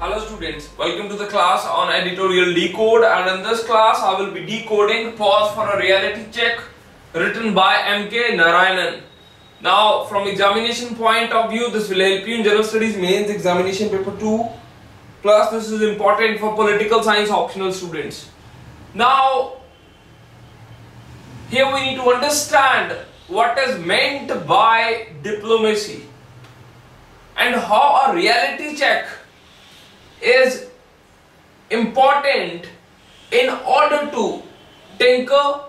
Hello students, welcome to the class on editorial decode and in this class I will be decoding Pause for a Reality Check written by M.K. Narayanan. Now from examination point of view this will help you in General Studies mains examination paper 2 plus this is important for political science optional students. Now here we need to understand what is meant by diplomacy and how a reality check is important in order to tinker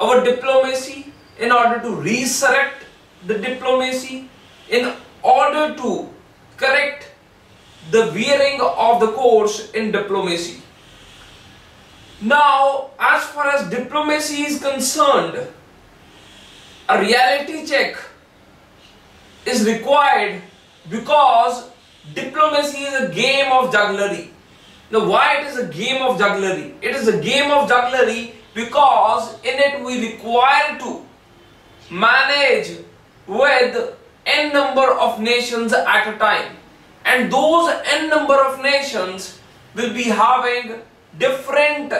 our diplomacy, in order to resurrect the diplomacy, in order to correct the veering of the course in diplomacy. Now, as far as diplomacy is concerned, a reality check is required because diplomacy is a game of jugglery. Now, why it is a game of jugglery? It is a game of jugglery because in it we require to manage with n number of nations at a time, and those n number of nations will be having different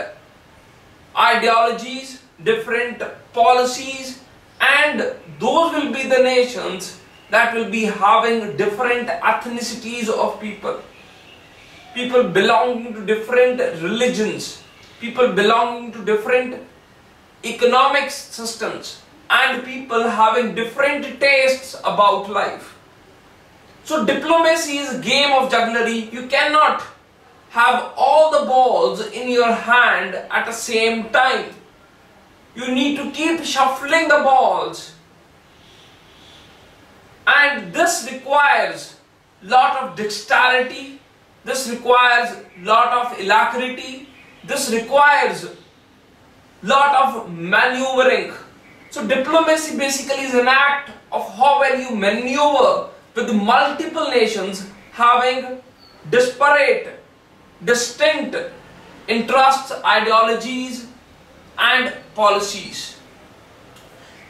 ideologies, different policies, and those will be the nations that will be having different ethnicities of people. People belonging to different religions, people belonging to different economic systems, and people having different tastes about life. So, diplomacy is a game of jugglery. You cannot have all the balls in your hand at the same time. You need to keep shuffling the balls and this requires lot of dexterity this requires lot of alacrity this requires lot of maneuvering. So diplomacy basically is an act of how well you maneuver with multiple nations having disparate distinct interests ideologies and policies.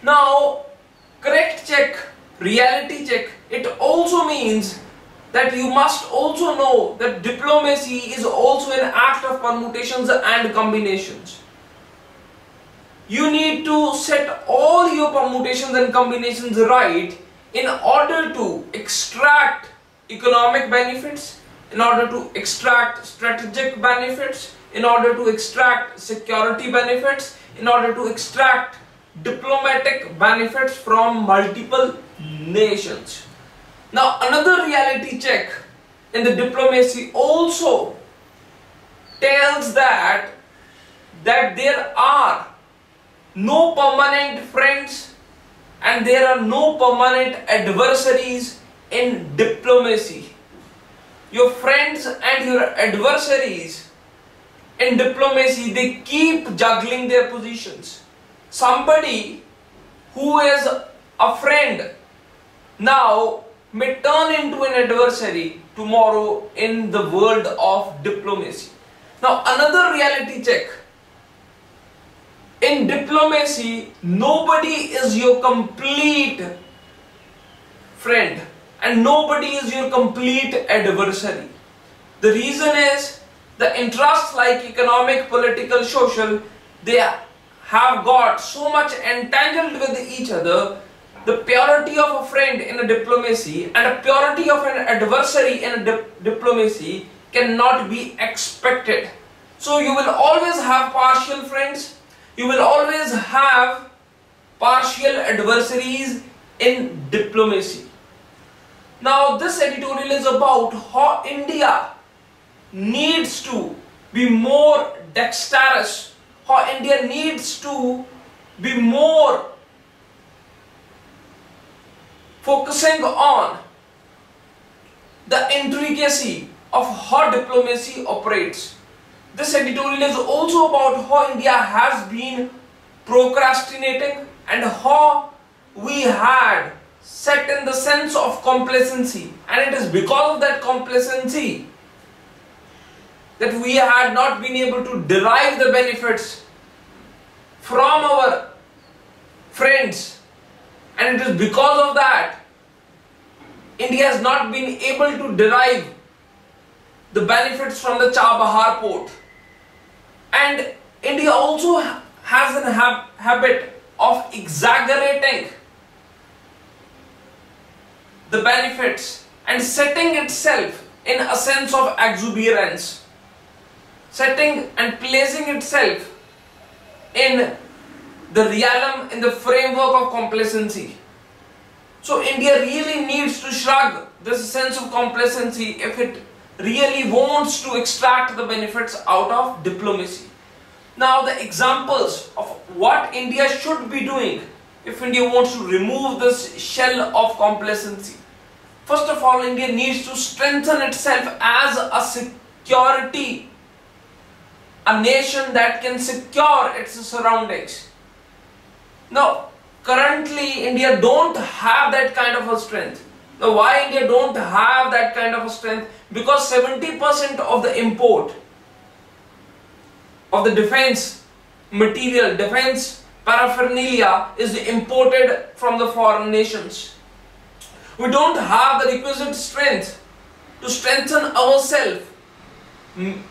Now correct check reality check, it also means that you must also know that diplomacy is also an act of permutations and combinations. You need to set all your permutations and combinations right in order to extract economic benefits, in order to extract strategic benefits, in order to extract security benefits, in order to extract diplomatic benefits from multiple nations. Now another reality check in the diplomacy also tells that that there are no permanent friends and there are no permanent adversaries in diplomacy. Your friends and your adversaries in diplomacy they keep juggling their positions. Somebody who is a friend now may turn into an adversary tomorrow in the world of diplomacy. Now another reality check. In diplomacy, nobody is your complete friend and nobody is your complete adversary. The reason is the interests like economic, political, social, they have got so much entangled with each other the purity of a friend in a diplomacy and a purity of an adversary in a di diplomacy cannot be expected. So you will always have partial friends, you will always have partial adversaries in diplomacy. Now this editorial is about how India needs to be more dexterous, how India needs to be more focusing on the intricacy of how diplomacy operates. This editorial is also about how India has been procrastinating and how we had set in the sense of complacency and it is because of that complacency that we had not been able to derive the benefits from our friends and it is because of that India has not been able to derive the benefits from the Chabahar port. And India also has an hab habit of exaggerating the benefits and setting itself in a sense of exuberance, setting and placing itself in the realm, in the framework of complacency. So India really needs to shrug this sense of complacency if it really wants to extract the benefits out of diplomacy. Now the examples of what India should be doing if India wants to remove this shell of complacency. First of all, India needs to strengthen itself as a security, a nation that can secure its surroundings. Now, currently India don't have that kind of a strength. Now, why India don't have that kind of a strength? Because 70% of the import of the defense material, defense paraphernalia is imported from the foreign nations. We don't have the requisite strength to strengthen ourselves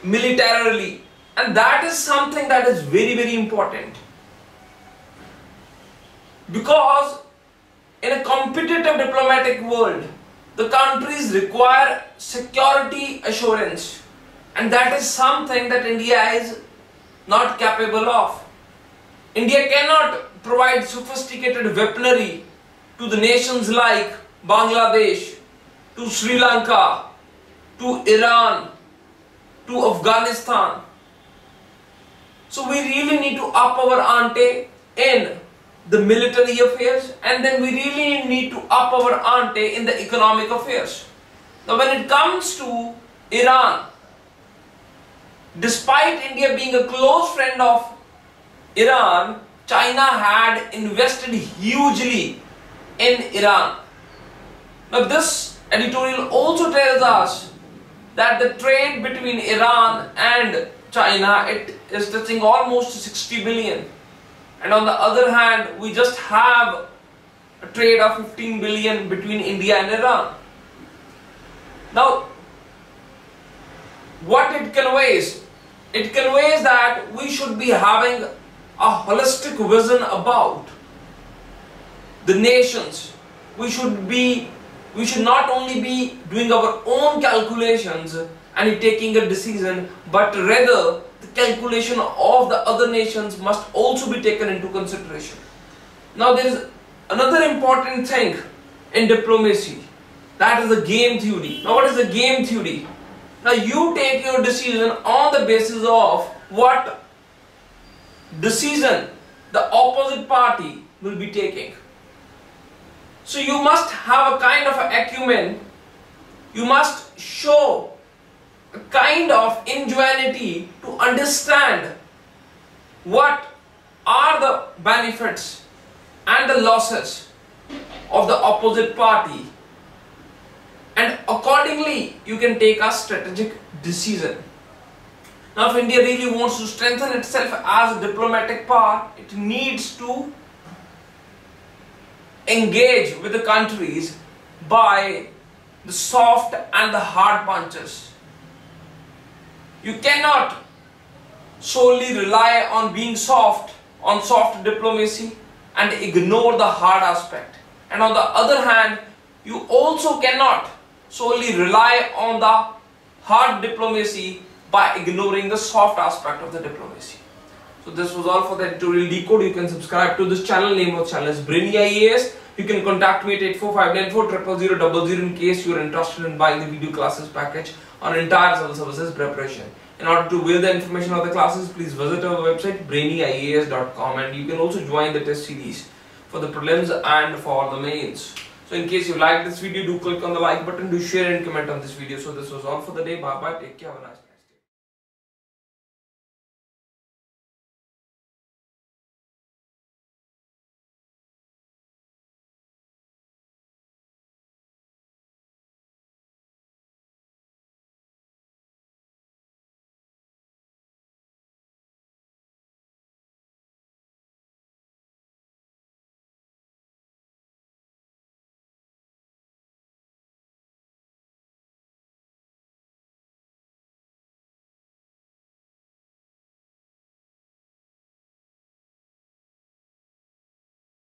militarily and that is something that is very very important because in a competitive diplomatic world the countries require security assurance and that is something that India is not capable of. India cannot provide sophisticated weaponry to the nations like Bangladesh, to Sri Lanka, to Iran, to Afghanistan. So we really need to up our ante in the military affairs and then we really need to up our ante in the economic affairs. Now when it comes to Iran, Despite India being a close friend of Iran, China had invested hugely in Iran. Now this editorial also tells us that the trade between Iran and China it is touching almost 60 billion and on the other hand we just have a trade of 15 billion between India and Iran. Now what it conveys it conveys that we should be having a holistic vision about the nations. We should be we should not only be doing our own calculations and taking a decision, but rather the calculation of the other nations must also be taken into consideration. Now there is another important thing in diplomacy that is the game theory. Now what is the game theory? Now you take your decision on the basis of what decision the opposite party will be taking. So you must have a kind of acumen, you must show kind of ingenuity to understand what are the benefits and the losses of the opposite party and accordingly you can take a strategic decision. Now if India really wants to strengthen itself as a diplomatic power, it needs to engage with the countries by the soft and the hard punches. You cannot solely rely on being soft, on soft diplomacy and ignore the hard aspect. And on the other hand, you also cannot solely rely on the hard diplomacy by ignoring the soft aspect of the diplomacy. So this was all for the editorial decode. You can subscribe to this channel. Name of channel is Brainy IAS. You can contact me at 84594 in case you are interested in buying the video classes package on entire civil services preparation. In order to view the information of the classes, please visit our website brainyias.com and you can also join the test series for the prelims and for the mains. So in case you like this video, do click on the like button, do share and comment on this video. So this was all for the day. Bye bye. Take care. Have a nice